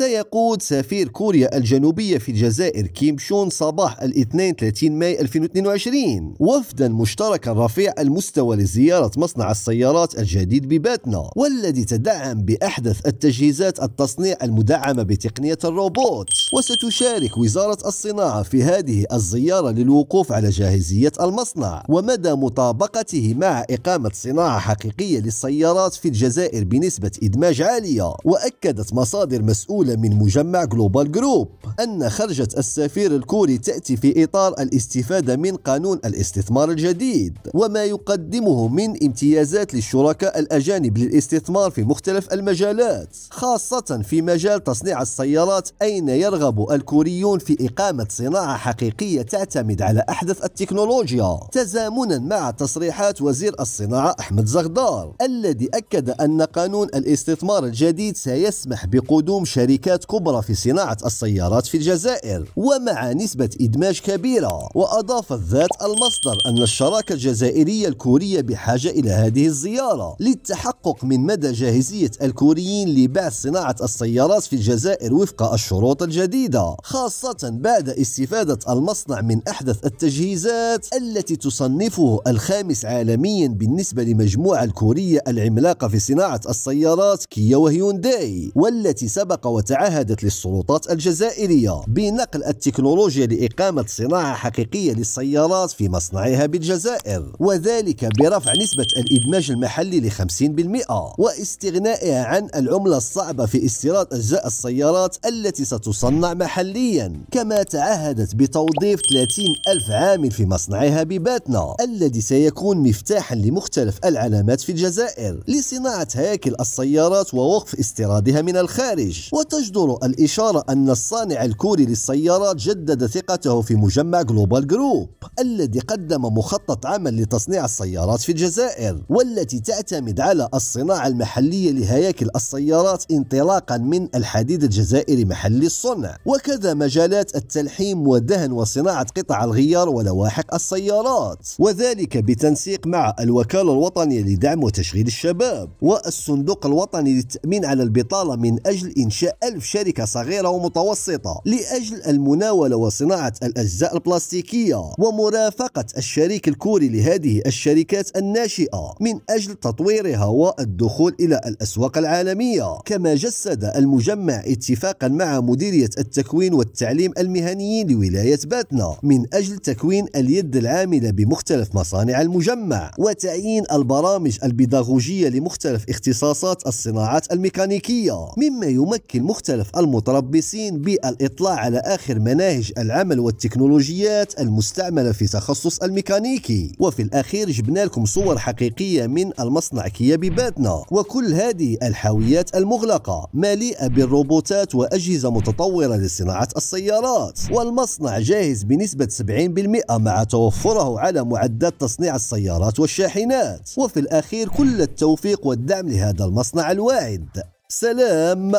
سيقود سفير كوريا الجنوبية في الجزائر كيم شون صباح الاثنين 30 ماي 2022 وفدا مشتركا رفيع المستوى لزيارة مصنع السيارات الجديد بباتنة والذي تدعم بأحدث التجهيزات التصنيع المدعمة بتقنية الروبوت. وستشارك وزارة الصناعة في هذه الزيارة للوقوف على جاهزية المصنع. ومدى مطابقته مع إقامة صناعة حقيقية للسيارات في الجزائر بنسبة إدماج عالية. وأكدت مصادر مسؤولة من مجمع Global Group أن خرجة السفير الكوري تأتي في إطار الاستفادة من قانون الاستثمار الجديد وما يقدمه من امتيازات للشركاء الأجانب للاستثمار في مختلف المجالات خاصة في مجال تصنيع السيارات أين يرغب الكوريون في إقامة صناعة حقيقية تعتمد على أحدث التكنولوجيا. تزامنا مع تصريحات وزير الصناعة أحمد زغدار الذي أكد أن قانون الاستثمار الجديد سيسمح بقدوم شركات كبرى في صناعة السيارات في الجزائر ومع نسبة إدماج كبيرة وأضافت ذات المصدر أن الشراكة الجزائرية الكورية بحاجة إلى هذه الزيارة للتحقق من مدى جاهزية الكوريين لبعث صناعة السيارات في الجزائر وفق الشروط الجديدة خاصة بعد استفادة المصنع من أحدث التجهيزات التي تصنفه الخامس عالميا بالنسبة لمجموعة الكورية العملاقة في صناعة السيارات كيا وهيونداي والتي سبق وتعهدت للسلطات الجزائرية بنقل التكنولوجيا لإقامة صناعة حقيقية للسيارات في مصنعها بالجزائر وذلك برفع نسبة الإدماج المحلي ل 50% واستغنائها عن العملة الصعبة في استيراد أجزاء السيارات التي ستصنع محليا. كما تعهدت بتوظيف 30 ألف عامل في مصنعها بباتنا الذي سيكون مفتاحا لمختلف العلامات في الجزائر لصناعة هياكل السيارات ووقف استيرادها من الخارج. وتجدر الإشارة أن الصانع الكوري للسيارات جدد ثقته في مجمع Global Group الذي قدم مخطط عمل لتصنيع السيارات في الجزائر والتي تعتمد على الصناعة المحلية لهياكل السيارات انطلاقا من الحديد الجزائري محلي الصنع. وكذا مجالات التلحيم ودهن وصناعة قطع الغيار ولواحق السيارات. وذلك بتنسيق مع الوكالة الوطنية لدعم وتشغيل الشباب والصندوق الوطني للتأمين على البطالة من أجل إنشاء ألف شركة صغيرة ومتوسطة لأجل المناولة وصناعة الأجزاء البلاستيكية ومرافقة الشريك الكوري لهذه الشركات الناشئة من أجل تطويرها والدخول إلى الأسواق العالمية. كما جسد المجمع اتفاقا مع مديرية التكوين والتعليم المهنيين لولاية باتنا من أجل تكوين اليد العاملة بمختلف مصانع المجمع وتعيين البرامج البيداغوجية لمختلف اختصاصات الصناعات الميكانيكية مما يمكن مختلف المتربصين بالإطلاع على آخر مناهج العمل والتكنولوجيات المستعملة في تخصص الميكانيكي. وفي الأخير جبنا لكم صور حقيقية من المصنع كيا بباتنا وكل هذه الحاويات المغلقة مليئة بالروبوتات وأجهزة متطورة لصناعة السيارات. والمصنع جاهز بنسبة 70% مع توفره على معدات تصنيع السيارات والشاحنات. وفي الأخير كل التوفيق والدعم لهذا المصنع الواعد. سلام!